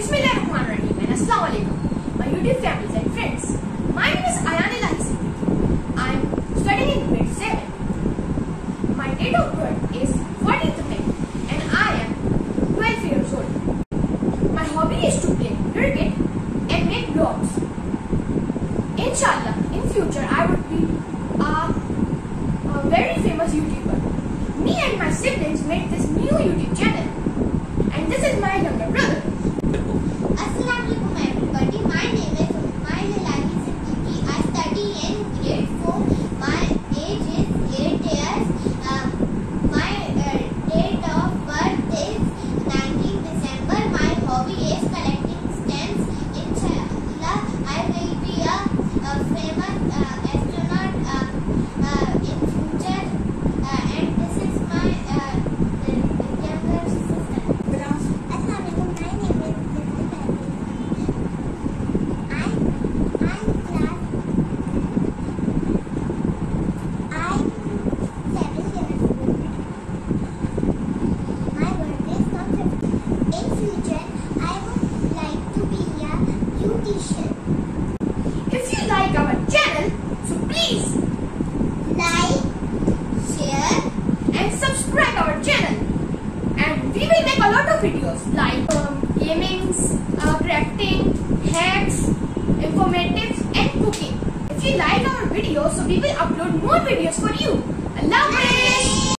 Bismillahirrahmanirrahim and Assalamu alaikum, my YouTube families and friends. My name is Ayaan Elahi I am studying in grade 7. My date of birth is 14th May and I am 12 years old. My hobby is to play cricket and make vlogs. Inshallah, in future I would be a, a very famous YouTuber. Me and my siblings made this new YouTube channel and this is my younger brother. Assalamualaikum everybody. My name is Humayl Elahi Siddiqui. I study in grade 4. My age is 8 years. Um, my uh, date of birth is 19 December. My hobby is collecting stamps. Inshallah, I will be a, a famous uh, astronaut uh, uh, in future. Uh, and this is my uh, younger sister. Assalamualaikum. My name is I I'm class I seven years old. My birthday is not In future, I would like to be a If you like our channel, so please Like, share, and subscribe our channel. And we will make a lot of videos like um, gamings, uh, crafting, hacks, informatives and cooking. If you like our videos, so we will upload more videos for you. Allah Hafiz.